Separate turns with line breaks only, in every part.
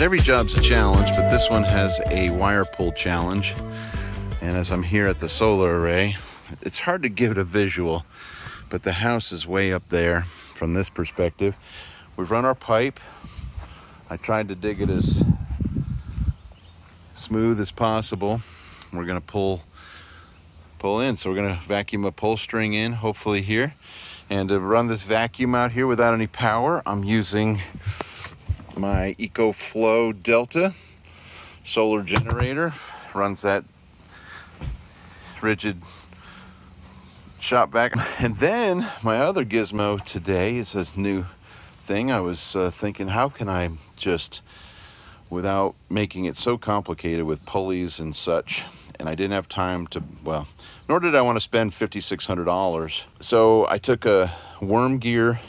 Every job's a challenge, but this one has a wire pull challenge. And as I'm here at the solar array, it's hard to give it a visual, but the house is way up there from this perspective. We've run our pipe. I tried to dig it as smooth as possible. We're gonna pull pull in. So we're gonna vacuum a pull string in, hopefully here. And to run this vacuum out here without any power, I'm using my EcoFlow Delta solar generator. Runs that Ridgid shop vac. And then my other gizmo today is a new thing. I was uh, thinking, how can I just, without making it so complicated with pulleys and such, and I didn't have time to, well, nor did I want to spend $5,600. So I took a worm gear,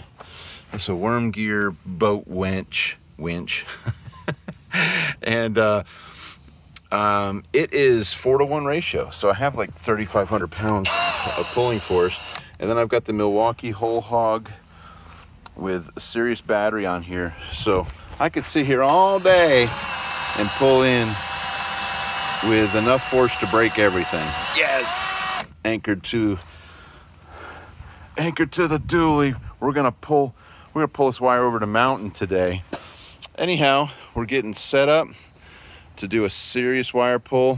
it's a worm gear boat winch, winch, and uh, um, it is four to one ratio. So I have like 3,500 pounds of pulling force. And then I've got the Milwaukee Hole Hawg with a Sirius battery on here. So I could sit here all day and pull in with enough force to break everything. Yes! Anchored to anchored to the dually. We're gonna pull we're gonna pull this wire over to mountain today. Anyhow, we're getting set up to do a serious wire pull.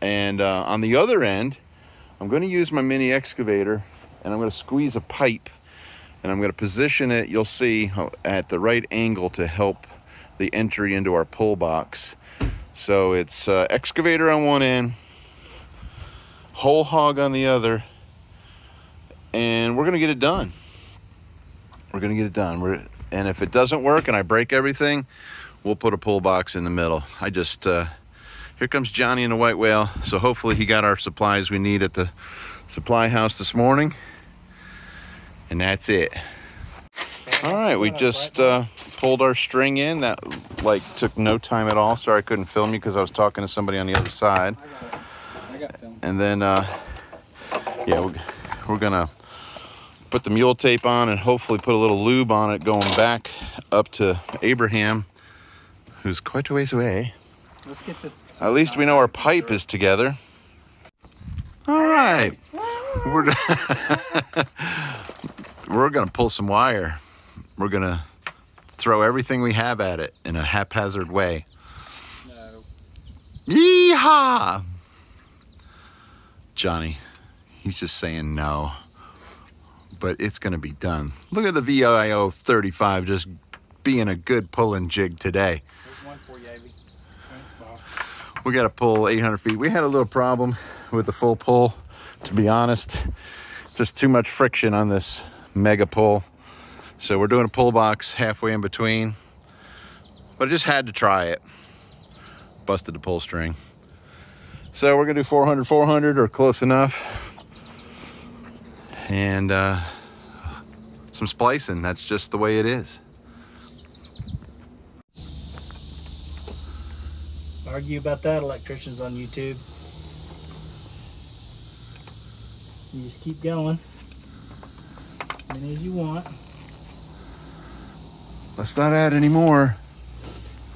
And uh, on the other end, I'm gonna use my mini excavator and I'm gonna squeeze a pipe and I'm gonna position it, you'll see, at the right angle to help the entry into our pull box. So it's uh, excavator on one end, Hole Hawg on the other, and we're gonna get it done. We're gonna get it done. We're, and if it doesn't work and I break everything, we'll put a pull box in the middle. I just, uh, here comes Johnny and the white whale. So hopefully he got our supplies we need at the supply house this morning. And that's it. All right, we just uh, pulled our string in. That like took no time at all. Sorry I couldn't film you because I was talking to somebody on the other side. And then, uh, yeah, we're, we're gonna put the mule tape on and hopefully put a little lube on it going back up to Abraham, who's quite a ways away.
Let's get this.
At least we know our pipe is together. All right. We're, we're gonna pull some wire. We're gonna throw everything we have at it in a haphazard way.
No.
Yeehaw! Johnny, he's just saying no. But it's going to be done. Look at the VIO 35 just being a good pulling jig today.
There's one for you, Avy. Thanks, Bob.
We got to pull 800 feet. We had a little problem with the full pull, to be honest. Just too much friction on this mega pull. So we're doing a pull box halfway in between. But I just had to try it. Busted the pull string. So we're gonna do 400, 400 or close enough. And uh, some splicing, that's just the way it is.
Argue about that, electricians on YouTube. You just keep going. As many as you want.
Let's not add any more.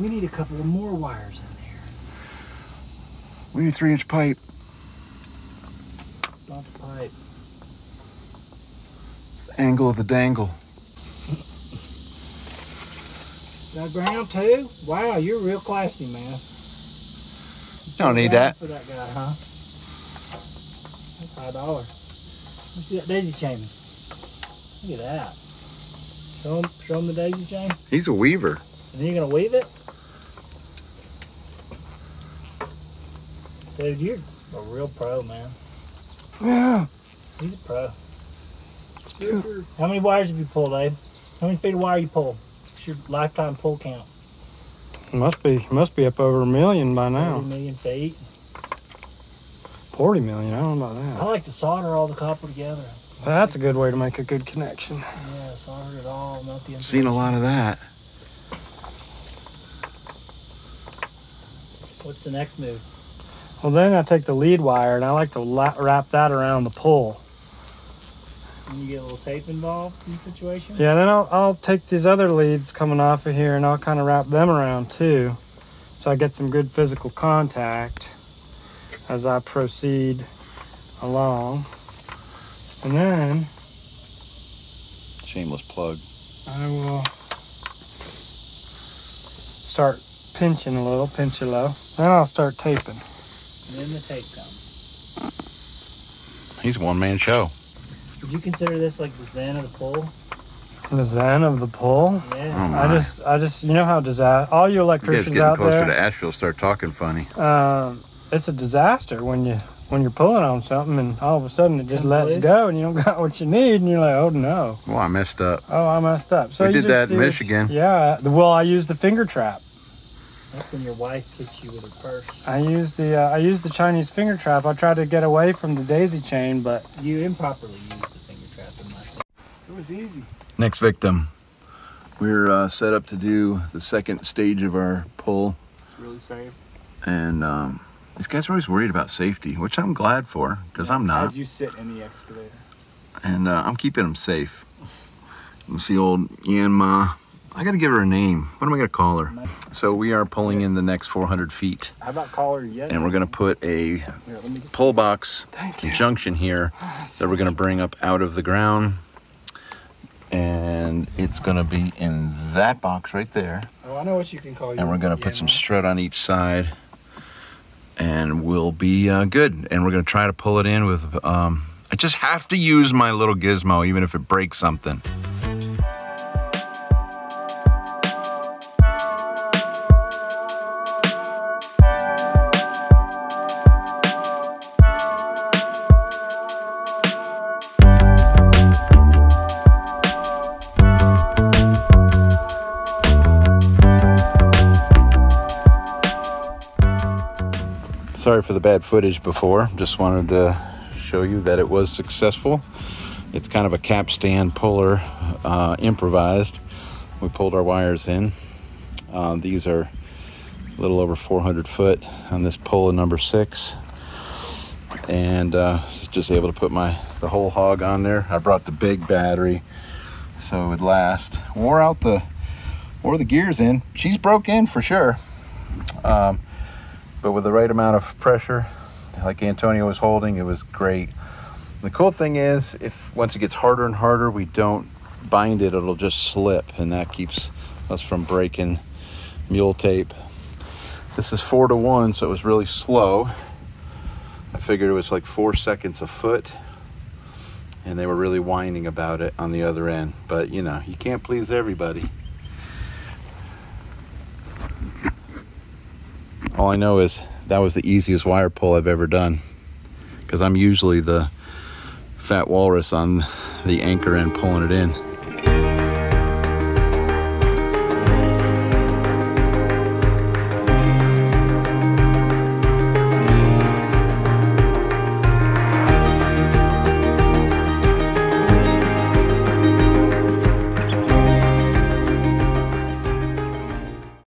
We need a couple of more wires in there.
We need three inch pipe.
It's not the pipe.
It's the angle of the dangle.
Got ground too? Wow, you're real classy, man.
You Don't need that.
For that guy, huh? That's high dollar. Let me see that daisy chain. Look at that. Show him, show him the daisy chain.
He's a weaver.
And then you're gonna weave it? Dude, you're a real pro, man.
Yeah.
He's a pro.
It's.
How many wires have you pulled, Abe? How many feet of wire you pull? What's your lifetime pull count?
Must be must be up over a million by now.
40 million feet.
Forty million. I don't know about that.
I like to solder all the copper together.
That's a good way to make a good connection.
Yeah, solder it all, melt the
Seen a lot of that.
What's the next move?
Well, then I take the lead wire and I like to wrap that around the pull.
And you get a little tape involved in the situation?
Yeah, then I'll, I'll take these other leads coming off of here and I'll kind of wrap them around too. so I get some good physical contact as I proceed along. And then
Shameless plug.
I will start pinching a little, pinch it low. Then I'll start taping.
And then the tape comes.
He's a one man show.
Would you consider this like the zen of the pull?
The zen of the pull.
Yeah.
Oh
I just, I just, you know how disaster. All you
You guys
electricians
getting
out
closer
there,
to Asheville start talking funny.
um, it's a disaster when you when you're pulling on something and all of a sudden it just
Comes
lets
loose.
go and you don't got what you need and you're like, oh no,
Well, I messed up.
oh I messed up. So
we
you
did that in
do-
Michigan.
Yeah, well I used the finger trap.
That's when your wife hits you with her purse.
I used the uh, I used the Chinese finger trap. I tried to get away from the daisy chain, but
You improperly used the finger trap in my opinion.
It was easy.
Next victim. We're uh, set up to do the second stage of our pull,
It's really safe.
and um, these guys are always worried about safety, which I'm glad for because I'm not,
As you sit in the excavator.
and uh, I'm keeping them safe. You see old Yanmar. I got to give her a name. What am I going to call her? So we are pulling in the next 400 feet,
How about collar yet?
and we're going to put a
Here, let me just
pull box junction here that we're going to bring up out of the ground. And it's going to be in that box right there.
Oh, I know what you can call
And we're going to put some strut on each side. And we'll be uh, good. And we're going to try to pull it in with. Um, I just have to use my little gizmo, even if it breaks something. Sorry for the bad footage before. Just wanted to show you that it was successful. It's kind of a capstan puller, uh, improvised. We pulled our wires in. Uh, these are a little over 400 foot on this of number six. And uh, just able to put my the Hole Hawg on there. I brought the big battery so it would last. Wore out the wore the gears in. She's broke in for sure. Um, but with the right amount of pressure, like Antonio was holding, it was great. The cool thing is, if once it gets harder and harder, we don't bind it, it'll just slip, and that keeps us from breaking mule tape. This is four to one, so it was really slow. I figured it was like four seconds a foot, and they were really whining about it on the other end. But you know, you can't please everybody. All I know is that was the easiest wire pull I've ever done because I'm usually the fat walrus on the anchor end pulling it in.